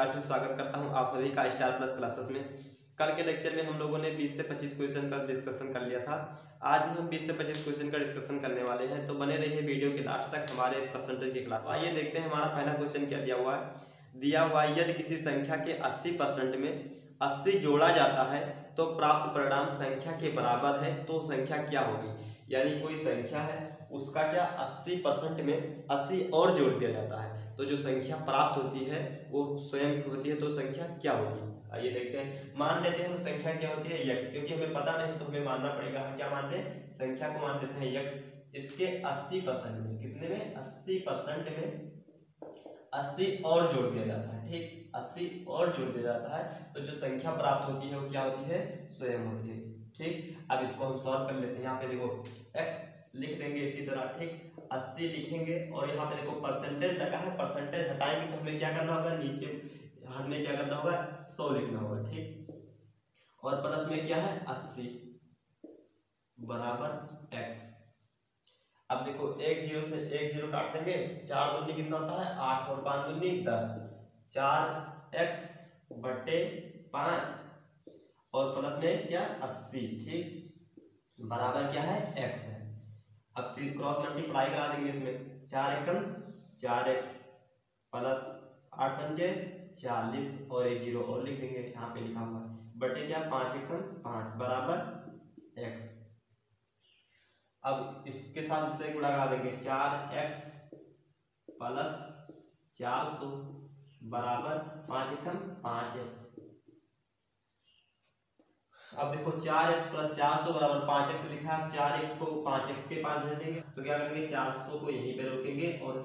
बार फिर स्वागत करता हूँ आप सभी का स्टार प्लस क्लासेस में। कल के लेक्चर में हम लोगों ने 20 से 25 क्वेश्चन का डिस्कशन कर लिया था। आज भी हम 20 से 25 क्वेश्चन का डिस्कशन करने वाले हैं तो बने रहिए वीडियो के लास्ट तक हमारे इस परसेंटेज की क्लास आइए देखते हैं हमारा पहला क्वेश्चन क्या दिया हुआ है। दिया हुआ यदि किसी संख्या के अस्सी में अस्सी जोड़ा जाता है तो प्राप्त परिणाम संख्या के बराबर है तो संख्या क्या होगी? यानी कोई संख्या है, उसका क्या 80 परसेंट में 80 और जोड़ दिया जाता है। तो जो संख्या प्राप्त होती है, वो स्वयं की होती है तो संख्या क्या होगी? आइए देखते हैं। मान लेते हैं, संख्या क्या होती है? यक्स क्योंकि हमें पता नहीं तो हमें मानना पड़ेगा। हम क्या मान लें संख्या को मान लेते हैं यक्स इसके 80 परसेंट में, कितने में? 80 परसेंट में 80 और जोड़ दिया जाता है, ठीक? 80 और जोड़ दिया जाता है तो जो संख्या प्राप्त होती है, वो क्या होती है? स्वयं होती है, ठीक? अब इसको हम सॉल्व कर लेते हैं। यहाँ पे देखो, x लिख देंगे इसी तरह, ठीक? अस्सी लिखेंगे और यहाँ पे देखो परसेंटेज लगा है परसेंटेज हटाएँगे तो हमें क्या करना होगा? नीचे हमें क्या करना होगा? सौ लिखना होगा, ठीक? और प्लस में क्या है? अस्सी बराबर एक्स अब देखो, एक ज़ीरो से एक ज़ीरो काट देंगे, चार दूनी कितना होता है? आठ और पाँच दूनी दस। चार एक्स बटे पाँच और प्लस में क्या? अस्सी, ठीक? बराबर क्या है? एक्स है। अब तीन क्रॉस मल्टीप्लाई करा देंगे इसमें। चार एकम चार एक्स प्लस आठ पंचे, चालीस और एक ज़ीरो और लिख देंगे, यहाँ पे लिखा हुआ बटे क्या? पाँच एकम पाँच बराबर एक्स अब इसके साथ इससे गुणा करा देंगे। चार एक्स प्लस चार सौ बराबर पाँच एकम पाँच एक्स अब देखो चार एक्स प्लस चार सौ बराबर पाँच एक्स लिखा है चार एक्स को पाँच एक्स के पास भेज देंगे। तो क्या करेंगे? चार सौ को यहीं पे रोकेंगे और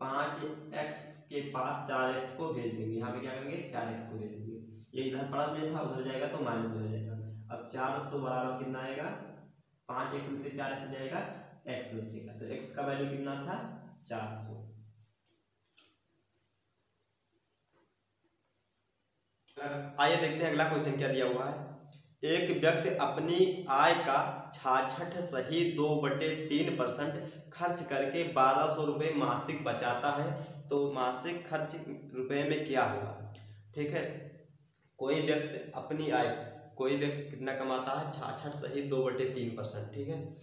पाँच एक्स के पास चार एक्स को भेज देंगे। यहाँ पे क्या करेंगे? चार एक्स को भेज देंगे। ये इधर प्लस में था, उधर जाएगा तो माइनस में जाएगा। अब चार सौ बराबर कितना आएगा? पाँच एक्स में से चार एक्स जाएगा एक्स बचेगा। तो एक्स का वैल्यू कितना था? चार सौ। आइए देखते हैं, अगला क्वेश्चन क्या दिया हुआ है? एक व्यक्ति अपनी आय का छाछठ सही दो बटे तीन परसेंट खर्च करके बारह सौ रुपये मासिक बचाता है तो मासिक खर्च रुपए में क्या होगा? ठीक है? कोई व्यक्ति अपनी आय, कोई व्यक्ति कितना कमाता है? छाछठ सही दो बटे तीन परसेंट, ठीक है?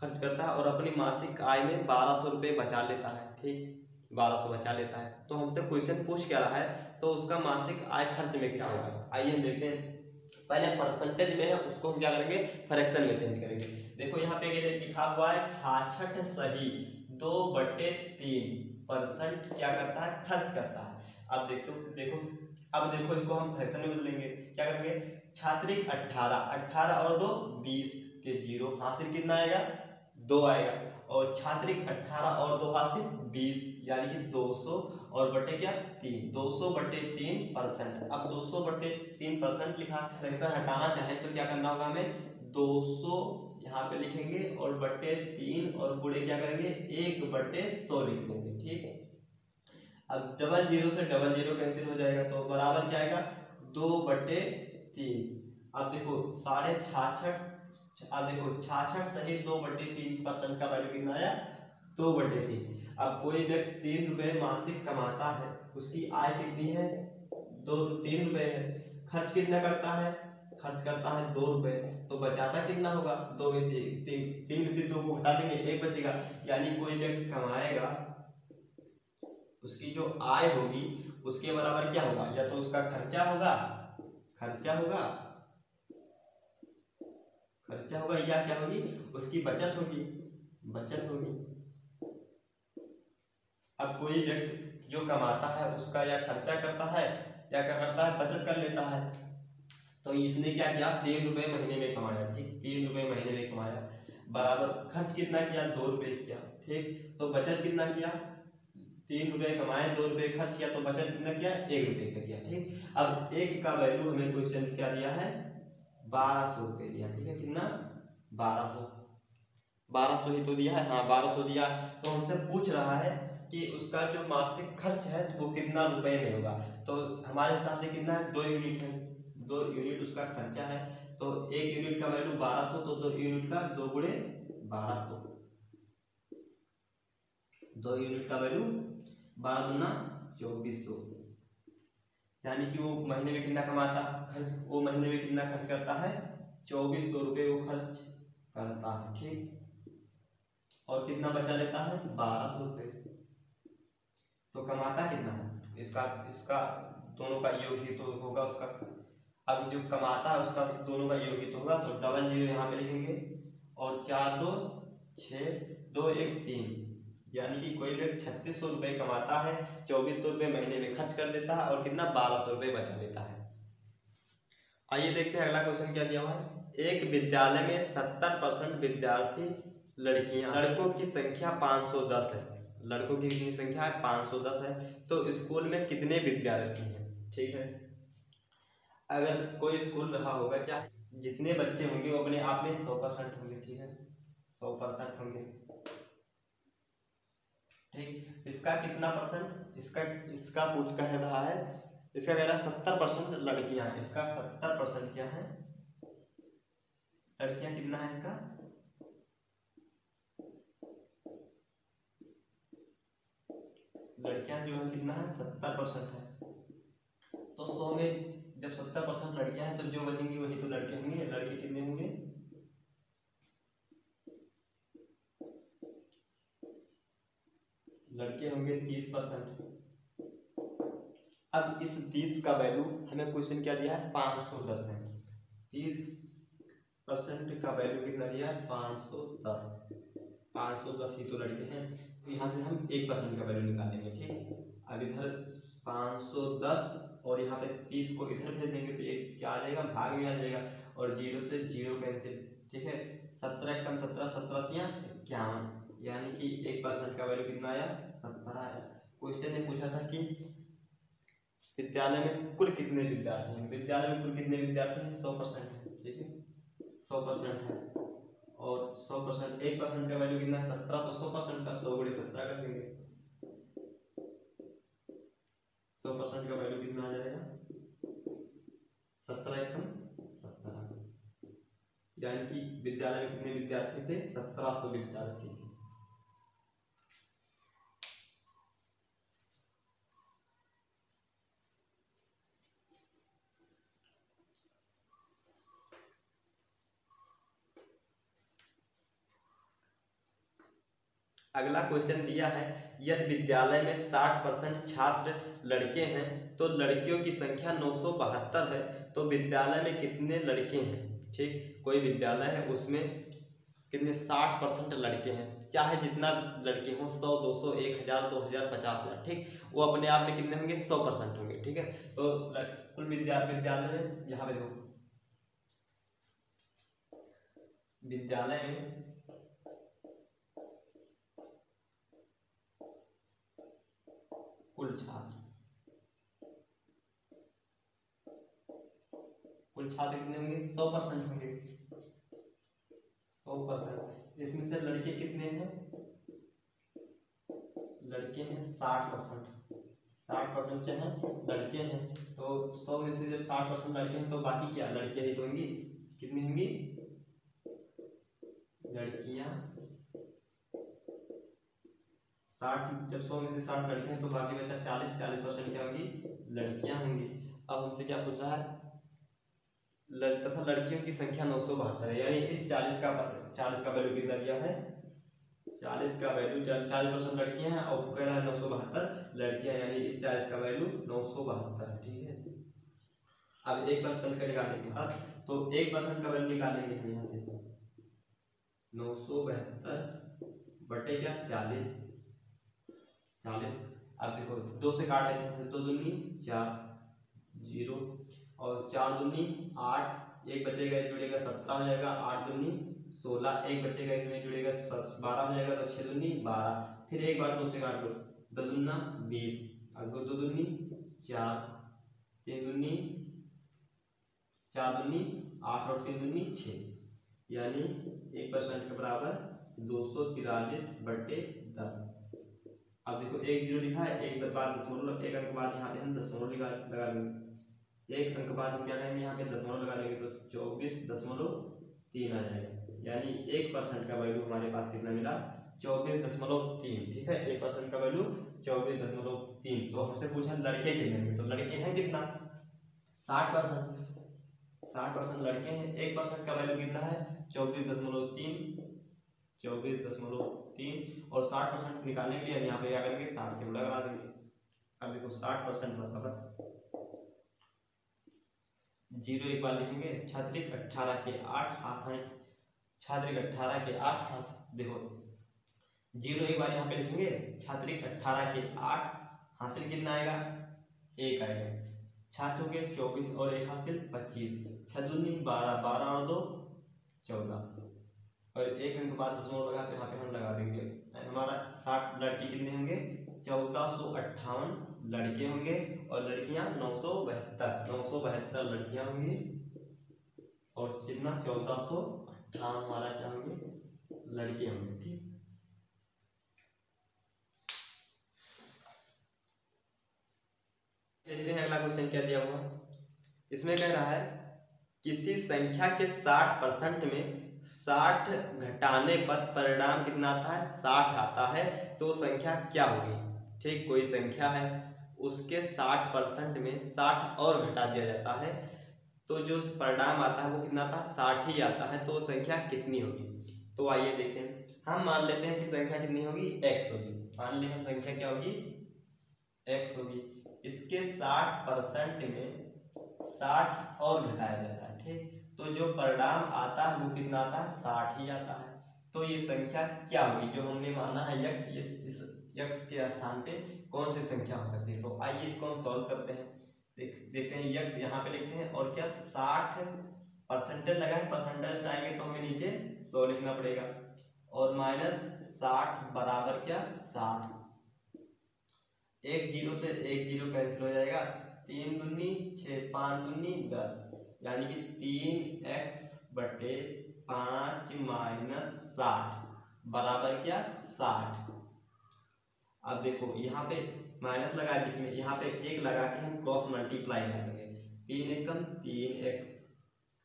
खर्च करता है और अपनी मासिक आय में बारह सौ रुपये बचा लेता है, ठीक? बारह सौ बचा लेता है। तो हमसे क्वेश्चन पूछ क्या रहा है? तो उसका मासिक आय खर्च में क्या होगा? आइए हैं। पहले परसेंटेज में है, उसको हम क्या करेंगे? फ्रैक्शन में चेंज करेंगे। देखो यहाँ पे लिखा हुआ है, छाछठ सही, दो बटे तीन। परसेंट क्या करता है? खर्च करता है। अब देखो देखो, अब देखो इसको हम फ्रैक्शन में बदलेंगे। क्या करेंगे? छात्रिक अट्ठारह अट्ठारह और दो, बीस के ज़ीरो। हासिल कितना आएगा? दो आएगा। और छात्रिक अट्ठारह और दो हासिल बीस, यानी कि दो सौ और बटे क्या? तीन। दो सौ बटे तीन परसेंट। अब दो सौ बटे तीन परसेंट लिखा फ्रैक्शन हटाना चाहे तो क्या करना होगा हमें? दो सौ यहाँ पे लिखेंगे और बटे तीन और गुड़े क्या करेंगे? एक बटे सौ लिख देंगे, ठीक अब डबल ज़ीरो से डबल ज़ीरो कैंसिल हो जाएगा तो बराबर क्या आएगा? दो बटे तीन। अब देखो, साढ़े छाछठ, अब देखो, छाछठ सही दो बटे तीन परसेंट का वैल्यू कितना आया? दो बटे तीन। अब कोई व्यक्ति तीन रुपये मासिक कमाता है, उसकी आय कितनी है? दो तीन रुपये है। खर्च कितना करता है? खर्च करता है दो रुपये तो बचाता कितना होगा? दो में से तीन तीन में से दो को घटा देंगे, एक बचेगा। यानी कोई व्यक्ति कमाएगा, उसकी जो आय होगी, उसके बराबर क्या होगा? या तो उसका खर्चा होगा? खर्चा होगा। खर्चा होगा या क्या होगी? उसकी बचत होगी। बचत होगी। अब कोई व्यक्ति जो कमाता है, उसका या खर्चा करता है, या क्या करता है, बचत कर लेता है। तो इसने क्या किया? तीन रुपए महीने में कमाया, ठीक? तीन रुपए महीने में कमाया। बराबर खर्च कितना किया? दो रुपए किया, ठीक? तो बचत कितना किया? तीन रुपए कमाए, दो रुपए खर्च किया तो बचत कितना किया? एक रुपए का किया, ठीक? अब एक का वैल्यू हमें क्वेश्चन क्या दिया है? बारह सौ रुपये दिया, ठीक है? कितना? बारह सौ। बारह सौ ही तो दिया है। हाँ बारह सौ दिया। तो हमसे पूछ रहा है कि उसका जो मासिक खर्च है, वो कितना रुपए में होगा? तो हमारे हिसाब से कितना है? दो यूनिट है। दो यूनिट उसका खर्चा है। तो एक यूनिट का वैल्यू बारह सौ तो दो यूनिट का दो गुड़े बारह सौ। दो यूनिट का वैल्यू बारह गुना चौबीस सौ। यानी कि वो महीने में कितना कमाता? खर्च, वो महीने में कितना खर्च करता है? चौबीस सौ रुपये वो खर्च करता है। ठीक? और कितना बचा लेता है? बारह सौ रुपये। तो कमाता कितना है? इसका इसका दोनों का योग ही तो होगा उसका। अब जो कमाता है उसका दोनों का योग ही तो होगा तो डबल ज़ीरो यहाँ पे लिखेंगे। और चार दो छ दो एक तीन। यानी कि कोई व्यक्ति छत्तीस सौ रुपये कमाता है, चौबीस सौ रुपये महीने में खर्च कर देता है और कितना? बारह सौ रुपये बचा लेता है। आइए देखते हैं अगला क्वेश्चन क्या दिया हुआ है? एक विद्यालय में सत्तर परसेंट विद्यार्थी लड़कियाँ, लड़कों की संख्या पाँच सौ दस है। लड़कों की कितनी संख्या है पाँच सौ दस है। तो स्कूल में कितने विद्यार्थी हैं? ठीक है? अगर कोई स्कूल रहा होगा, चाहे जितने बच्चे होंगे, वो अपने आप में सौ परसेंट होंगे, ठीक है? सौ परसेंट होंगे। ठीक? इसका कितना परसेंट? इसका इसका पूछ कह रहा है, इसका कह रहा है सत्तर परसेंट लड़कियाँ इसका सत्तर परसेंट क्या है? लड़कियाँ कितना है इसका? लड़कियाँ जो है कितना है? सत्तर परसेंट है। तो सौ में जब सत्तर परसेंट लड़कियाँ हैं तो जो बचेंगी वही तो लड़के होंगे। लड़के कितने होंगे? लड़के होंगे तीस परसेंट। अब इस तीस का वैल्यू हमें क्वेश्चन क्या दिया है? पाँच सौ दस है। तीस परसेंट का वैल्यू कितना दिया है? पाँच सौ दस। पाँच सौ दस ही तो लड़के हैं। यहाँ से हम एक परसेंट का वैल्यू निकालेंगे ठीक? अब इधर पाँच सौ दस और यहाँ पे तीस को इधर भेज देंगे तो एक क्या आ जाएगा? भाग में आ जाएगा। और ज़ीरो से ज़ीरो कैंसिल ठीक है? सत्रह कम सत्रह सत्रह इक्यावन। यानी कि एक परसेंट का वैल्यू कितना आया? सत्रह आया। क्वेश्चन ने पूछा था कि विद्यालय में कुल कितने विद्यार्थी हैं? विद्यालय में कुल कितने विद्यार्थी हैं? सौ परसेंट ठीक है? सौ परसेंट है। और 100 परसेंट, एक परसेंट का वैल्यू कितना है? सत्रह तो 100 परसेंट का, सौ बड़े सत्रह कर देंगे सौ परसेंट का वैल्यू कितना आ जाएगा? सत्रह एकदम सत्रह। यानी कि विद्यालय में कितने विद्यार्थी थे? सत्रह सौ विद्यार्थी थे। अगला क्वेश्चन दिया है, यदि विद्यालय में 60 परसेंट छात्र लड़के हैं तो लड़कियों की संख्या नौ है तो विद्यालय में कितने लड़के हैं? ठीक, कोई विद्यालय है उसमें कितने 60 परसेंट लड़के हैं, चाहे जितना लड़के हों, सौ, दो सौ, एक हज़ार, दो हज़ार, पचास हज़ार, ठीक, वो अपने आप में कितने होंगे? सौ परसेंट होंगे, ठीक है? तो कुल विद्या, विद्यालय में, यहाँ पे देखो, विद्यालय में कुल छात्र कुल छात्र कितने होंगे? सौ परसेंट होंगे। सौ परसेंट। इसमें से लड़के कितने हैं? लड़के हैं साठ परसेंट। साठ परसेंट क्या है? लड़के हैं। तो सौ में से जब साठ परसेंट लड़के हैं तो बाकी क्या? लड़कियाँ ही तो होंगी। कितनी होंगी? लड़कियाँ साठ, जब सौ में से साठ लड़के हैं तो बाकी बचा चालीस चालीस परसेंट क्या होगी लड़कियाँ होंगी। अब हमसे क्या पूछ रहा है तथा लड़कियों की संख्या नौ सौ बहत्तर है, यानी इस चालीस का चालीस का वैल्यू कितना दिया है? चालीस का वैल्यू चालीस परसेंट लड़कियाँ हैं और कह रहा है नौ सौ बहत्तर लड़कियाँ, यानी इस चालीस का वैल्यू नौ सौ बहत्तर, ठीक है? अब एक परसेंट का निकालने निकालेंगे हाँ? तो एक परसेंट का वैल्यू निकालेंगे हम यहाँ से। नौ सौ बहत्तर बटे क्या? चालीस। चालीस। अब देखो, दो से काट लेते हैं दो दुनी, चार, ज़ीरो, और चार दुनी, आठ, एक बचेगा जुड़ेगा, सत्रह हो जाएगा, आठ दुनी, सोलह, एक बचेगा, इसमें जुड़ेगा बारह हो जाएगा तो छः दुनी, बारह। फिर एक बार दो से काट लो दो दुना, बीस। अब दो दुनी, चार, तीन दुनी, चार दुनी, आठ, और तीन दुनी छः यानी एक परसेंट के बराबर दो सौ तिरालीस बट्टे दस। अब देखो एक ज़ीरो लिखा है, एक बाद दशमलव एक अंक बाद यहाँ पे हम दशमलव लगा लगा लेंगे एक अंक बाद हम क्या करेंगे, यहाँ पे दशमलव लगा लेंगे तो चौबीस दशमलव तीन आ जाएगा। यानी एक परसेंट का वैल्यू हमारे पास कितना मिला? चौबीस दशमलव तीन, ठीक है? एक परसेंट का वैल्यू चौबीस दशमलव तीन। तो हमसे पूछा, लड़के कितने होंगे तो लड़के हैं कितना? साठ परसेंट। साठ परसेंट लड़के हैं, एक परसेंट का वैल्यू कितना है? चौबीस दशमलव तीन चौबीस दशमलव तीन और साठ परसेंट निकालने के लिए हम यहाँ पे क्या करेंगे? साठ से गुणा करा देंगे। अब देखो, साठ परसेंट बराबर ज़ीरो एक बार लिखेंगे, छात्रिक अट्ठारह के आठ हाथ हैं छात्रिक अट्ठारह के आठ हाथ, देखो, ज़ीरो एक बार यहाँ पे लिखेंगे, छात्रिक अट्ठारह के आठ हासिल कितना आएगा? एक आएगा। छात्र चौबीस और एक हासिल पच्चीस। दूनी बारह बारह और दो, चौदह। और एक अंक बाद दसमलव लगा तो यहाँ पे हम लगा देंगे। हमारा साठ लड़के कितने होंगे? चौदह सौ अट्ठावन लड़के होंगे और लड़कियाँ नौ सौ बहत्तर। नौ सौ बहत्तर लड़कियाँ होंगी और कितना? चौदह सौ अट्ठावन हमारा क्या होंगे? लड़के होंगे, ठीक देखते हैं अगला क्वेश्चन क्या दिया हुआ। इसमें कह रहा है, किसी संख्या के साठ परसेंट में साठ घटाने पर परिणाम कितना आता है? साठ आता है। तो संख्या क्या होगी? ठीक, कोई संख्या है। उसके साठ परसेंट में साठ और घटा दिया जाता है। तो जो परिणाम आता है वो कितना आता है? साठ ही आता है। तो संख्या कितनी होगी? तो आइए देखें हम मान लेते हैं कि संख्या कितनी होगी? एक्स होगी। मान लें हम संख्या क्या होगी? एक्स होगी। इसके साठ परसेंट में साठ और घटाया जाता है। ठीक? तो जो परिणाम आता है वो कितना आता है? साठ ही आता है। तो ये संख्या क्या होगी? जो हमने माना है यक्स इस, इस यक्स के स्थान पे कौन सी संख्या हो सकती है? तो आइए इसको हम सॉल्व करते हैं। देख देखते हैं यक्स यहाँ पे लिखते हैं और क्या? साठ परसेंटेज लगा है। परसेंटेज लाएँगे तो हमें नीचे सौ लिखना पड़ेगा। और माइनस साठ बराबर क्या? साठ। एक ज़ीरो से एक ज़ीरो कैंसिल हो जाएगा। तीन दुन्नी छः पाँच दुन्नी दस। यानी कि तीन एक्स बटे पाँच माइनस साठ, बराबर क्या साठ। अब देखो, यहाँ पे माइनस लगा बीच में, यहाँ पे एक लगा के हम क्रॉस मल्टीप्लाई कर देंगे। तीन एकम तीन एक्स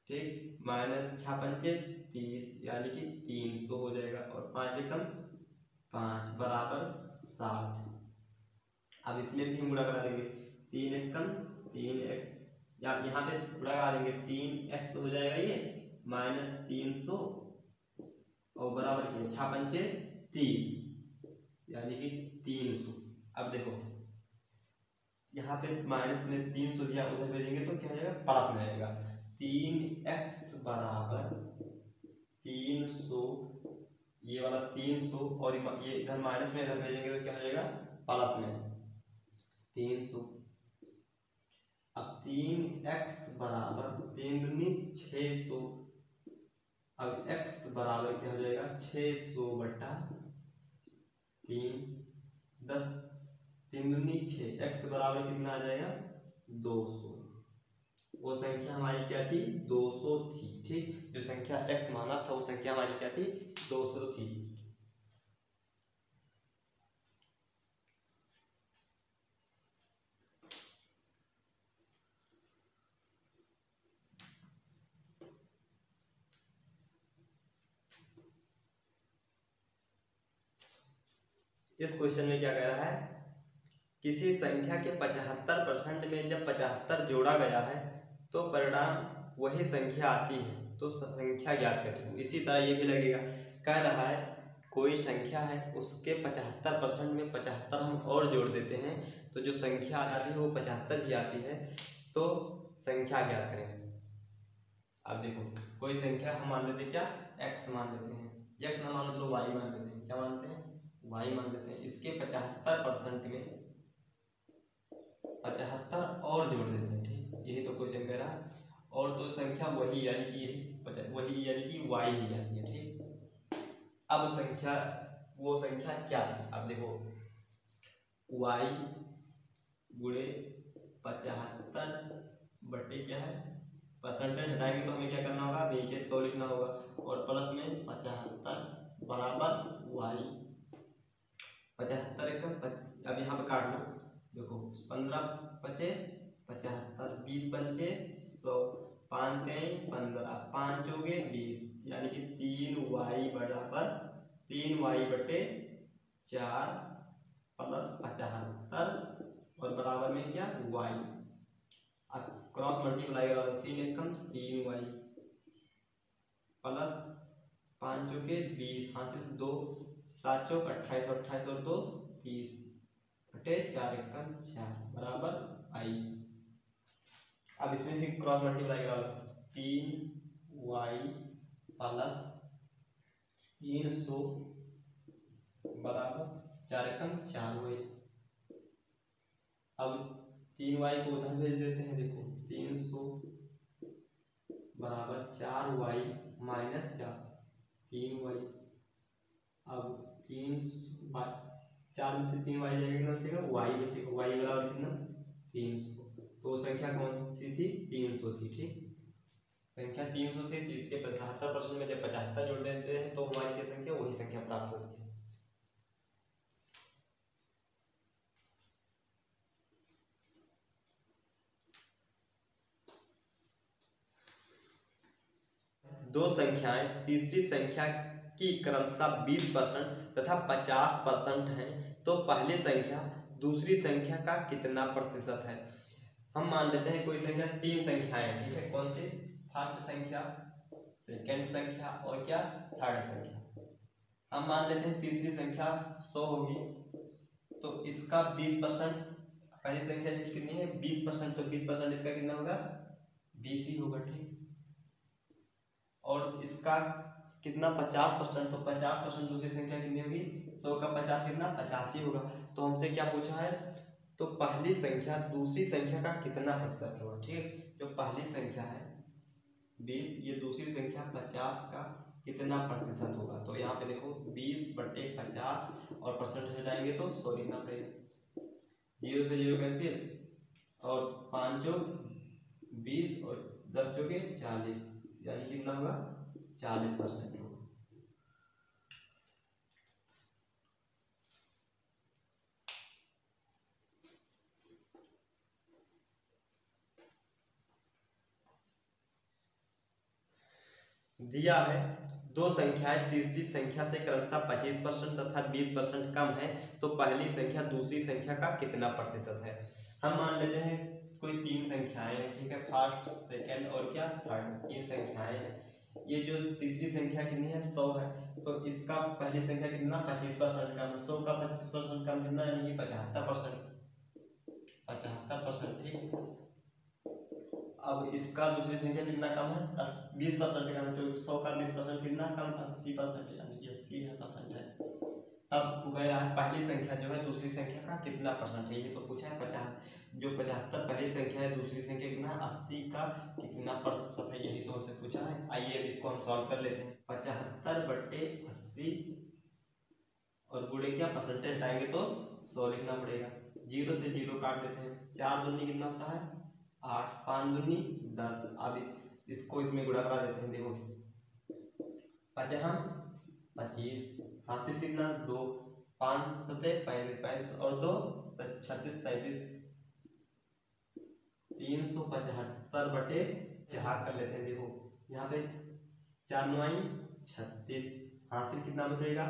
ठीक? माइनस छः पंचे तीस, यानी कि तीन सौ हो जाएगा, और पाँच एकम पाँच, बराबर साठ। अब इसमें भी हम गुणा करा देंगे। तीन एकम तीन एक्स या यहाँ पे गुणा करा देंगे, तीन एक्स हो जाएगा ये, माइनस तीन सौ, और बराबर किया छः पंचे तीस यानी कि तीन सौ। अब देखो, यहाँ पे माइनस में तीन सौ दिया, उधर भेजेंगे तो क्या हो जाएगा, प्लस में आएगा। तीन एक्स बराबर तीन सौ, ये वाला तीन सौ, और ये इधर माइनस में, इधर भेजेंगे तो क्या हो जाएगा, प्लस में। तीन सौ। तीन एक्स बराबर तीन दूनी छ सौ। अब एक्स बराबर क्या हो जाएगा? छ सौ बटा तीन, दस, तीन दूनी छ एक्स बराबर कितना आ जाएगा? दो सौ। वो संख्या हमारी क्या थी? दो सौ थी, ठीक? जो संख्या एक्स माना था, वो संख्या हमारी क्या थी? दो सौ थी। इस क्वेश्चन में क्या कह रहा है? किसी संख्या के पचहत्तर परसेंट में जब पचहत्तर जोड़ा गया है तो परिणाम वही संख्या आती है। तो संख्या ज्ञात करें। इसी तरह ये भी लगेगा। कह रहा है, कोई संख्या है, उसके पचहत्तर परसेंट में पचहत्तर हम और जोड़ देते हैं तो जो संख्या आती है वो पचहत्तर ही आती है। तो संख्या ज्ञात करें। अब देखो, कोई संख्या हम मान लेते हैं क्या? एक्स मान लेते हैं। एक्स ना मान लो वाई मान लेते हैं। क्या मानते हैं? वाई मान लेते हैं। इसके पचहत्तर परसेंट में पचहत्तर और जोड़ देते हैं, ठीक? यही तो क्वेश्चन कह रहा। और तो संख्या वही यानी कि यही वही यानी कि वाई ही जाती है, ठीक? अब संख्या, वो संख्या क्या थी? अब देखो, वाई गुड़े पचहत्तर बटे क्या है? परसेंटेज हटाएँगे तो हमें क्या करना होगा? नीचे सौ लिखना होगा। और प्लस में पचहत्तर बराबर वाई पचहत्तर एक अब यहाँ पे काट लो। देखो, पंद्रह पचे, पचहत्तर, बीस पंचे, सौ, पाँच पंद्रह। पाँच चौगे बीस। यानी कि तीन वाई बराबर, तीन वाई बटे चार प्लस पचहत्तर, और बराबर में क्या? वाई। अब क्रॉस मल्टीप्लाई करा लो, तीन एक कम तीन वाई। प्लस पाँच के बीस। हासिल दो। सात चौक अट्ठाईस अट्ठाईस और दो, तीस। बटे चार एक चार, बराबर आई। अब इसमें भी क्रॉस मल्टीप्लाई करा तीन वाई प्लस तीन सौ बराबर चार कम चार वाई अब तीन वाई को उधर भेज देते हैं, देखो। तीन सौ बराबर चार वाई माइनस क्या? तीन वाई अब तीन चार में से तीन वाई जाएगा बचेगा वाई बचेगा वाई बराबर कितना? तीन सौ। तो संख्या कौन सी थी? तीन सौ थी, ठीक? संख्या तीन सौ थी तो इसके पचहत्तर परसेंट में जब पचहत्तर जोड़ देते हैं तो हमारी क्या संख्या, वही संख्या प्राप्त होती है। दो संख्याएँ, तीसरी संख्या की क्रमशः बीस परसेंट तथा पचास परसेंट है तो पहली संख्या, दूसरी संख्या का कितना प्रतिशत है? हम मान लेते हैं कोई संख्या, तीन संख्याएँ, ठीक है? कौन सी? फ़र्स्ट संख्या, सेकंड संख्या और क्या? थर्ड संख्या। हम मान लेते हैं तीसरी संख्या सौ होगी तो इसका बीस परसेंट, पहली संख्या इसकी कितनी है? बीस परसेंट तो बीस परसेंट इसका कितना होगा? बीस ही होगा, ठीक? और इसका कितना पचास परसेंट तो पचास परसेंट दूसरी संख्या कितनी होगी? सौ का पचास कितना? पचासी होगा। तो हमसे क्या पूछा है? तो पहली संख्या दूसरी संख्या का कितना प्रतिशत होगा? ठीक जो पहली संख्या है, बीस, ये दूसरी संख्या पचास का कितना प्रतिशत होगा? तो यहाँ पे देखो, बीस बटे पचास और परसेंट हटाएँगे तो सौ लिखना पड़ेगा ज़ीरो से ज़ीरो कैंसिल और पाँच जो बीस और दस जो के चालीस, यानी कितना होगा? चालीस परसेंट होगा दिया है, दो संख्याएँ, तीसरी संख्या से क्रमशः पच्चीस परसेंट तथा बीस परसेंट कम है तो पहली संख्या दूसरी संख्या का कितना प्रतिशत है? हम मान लेते हैं कोई तीन संख्याएँ हैं ठीक है फ़र्स्ट सेकंड और क्या? थर्ड तीन संख्याएँ। हैं ये जो तीसरी संख्या कितनी है? सौ है। तो इसका पहली संख्या कितना? पच्चीस परसेंट कम है सौ का पच्चीस परसेंट कम कितना? यानी कि पचहत्तर परसेंट। पचहत्तर परसेंट, ठीक? अब इसका दूसरी संख्या कितना कम है? बीस परसेंट कम है तो सौ का बीस परसेंट कितना कम? अस्सी परसेंट, यानी कि अस्सी है परसेंट है। तब कह रहा है, पहली संख्या जो है, दूसरी संख्या का कितना परसेंट है? ये तो पूछा है पचास। जो पचहत्तर पहली संख्या है, दूसरी संख्या कितना अस्सी का कितना प्रतिशत है? यही तो हमसे पूछा है। आइए अब इसको हम सॉल्व कर लेते हैं। पचहत्तर बट्टे अस्सी और गुड़े क्या? परसेंटेज हटाएँगे तो सौ लिखना पड़ेगा। ज़ीरो से ज़ीरो काट देते हैं। चार दूनी कितना होता है? आठ। पाँच दूनी, दस। अब इसको इसमें गुड़ा करा देते हैं, देखो। पचहन पच्चीस। हासिल कितना दो। पाँच सतह पैंतीस पैंतीस और दो, छत्तीस, सैंतीस। तीन सौ पचहत्तर बटे चार कर लेते हैं, देखो। यहाँ पे चार नुआई छत्तीस। हासिल कितना बचेगा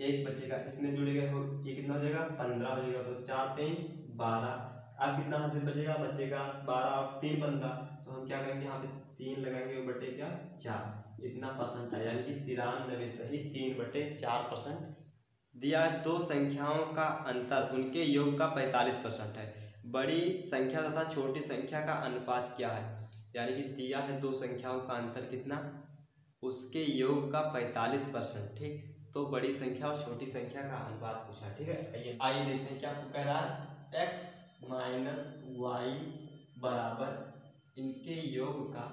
एक बचेगा। इसमें जुड़ेगा ये कितना हो जाएगा? पंद्रह हो जाएगा। तो चार तीन, बारह। अब कितना हासिल बचेगा? बचेगा बारह और तीन पंद्रह। तो हम क्या करेंगे? यहाँ पे तीन लगाएँगे बटे क्या? चार। इतना परसेंट है, यानी कि तिरानबे सही तीन बटे चार परसेंट दिया दो संख्याओं का अंतर, उनके योग का पैंतालीस परसेंट है। बड़ी संख्या तथा छोटी संख्या का अनुपात क्या है? यानी कि दिया है दो संख्याओं का अंतर कितना? उसके योग का पैंतालीस परसेंट, ठीक? तो बड़ी संख्या और छोटी संख्या का अनुपात पूछा, ठीक है? आइए आइए देखते हैं क्या आपको कह रहा है। एक्स माइनस वाई बराबर इनके योग का,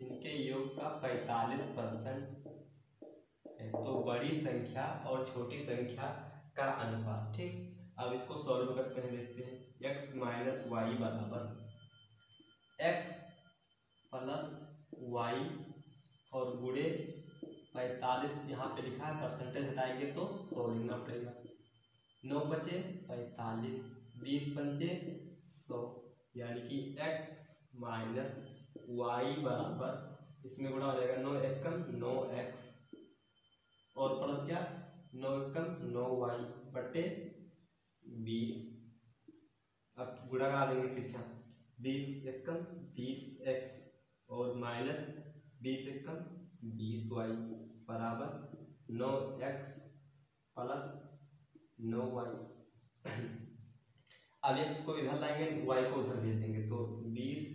इनके योग का पैतालीस परसेंट तो बड़ी संख्या और छोटी संख्या का अनुपात, ठीक? अब इसको सॉल्व करते हैं, देखते हैं। एक्स माइनस वाई बराबर एक्स प्लस वाई और गुड़े पैतालीस यहाँ पे लिखा है परसेंटेज हटाएँगे तो सौ लिखना पड़ेगा। नौ बचे, पैतालीस। बीस पंचे सौ। यानी कि x माइनस वाई बराबर इसमें गुणा हो जाएगा नौ एकम नौ एक्स और प्लस क्या? नौ एकम नौ वाई बटे बीस। अब गुणा करा देंगे तिरछा। बीस एकम बीस एक्स और माइनस बीस एकम बीस वाई बराबर नौ एक्स प्लस नौ वाई। अब एक्स को इधर लाएँगे, वाई को उधर भेज देंगे तो बीस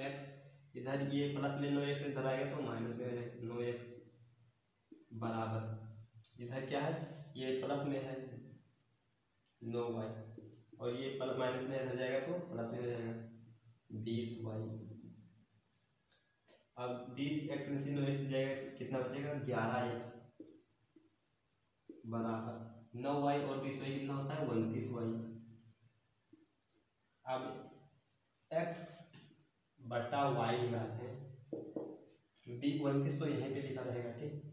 एक्स इधर ये प्लस में नौ एक्स इधर आएगा तो माइनस में नौ एक्स बराबर। इधर क्या है? ये प्लस में है नौ वाई। और ये प्लस माइनस में इधर जाएगा तो प्लस में जाएगा। बीस वाई। अब बीस एक्स में से एक्स जाएगा, कितना बचेगा? ग्यारह एक्स बराबर। नौ वाई और बीस वाई कितना होता है? उनतीस वाई अब एक्स बटा वाई लगाते हैं। बी उनतीस तो यहीं पे लिखा रहेगा, ठीक?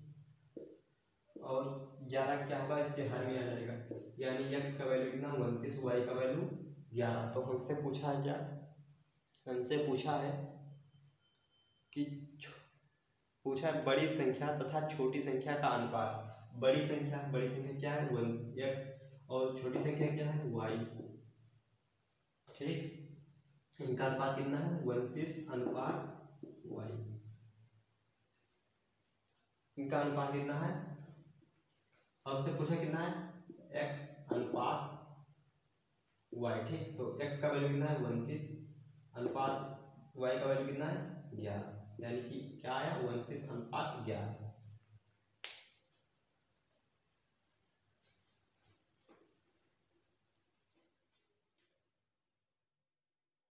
और ग्यारह क्या होगा? इसके हर में आ जाएगा। यानी एक्स का वैल्यू कितना? उनतीस वाई का वैल्यू ग्यारह। तो हमसे पूछा है क्या? हमसे पूछा है कि पूछा है बड़ी संख्या तथा छोटी संख्या का अनुपात। बड़ी संख्या बड़ी संख्या क्या है? वन एक्स और छोटी संख्या क्या है? वाई ठीक? इनका अनुपात कितना है? उनतीस, अनुपात वाई इनका अनुपात कितना है? हमसे पूछा कितना है? X अनुपात y, ठीक? तो x का वैल्यू कितना है? उनतीस। अनुपात y का वैल्यू कितना है? ग्यारह। यानी कि क्या आया? उनतीस अनुपात ग्यारह।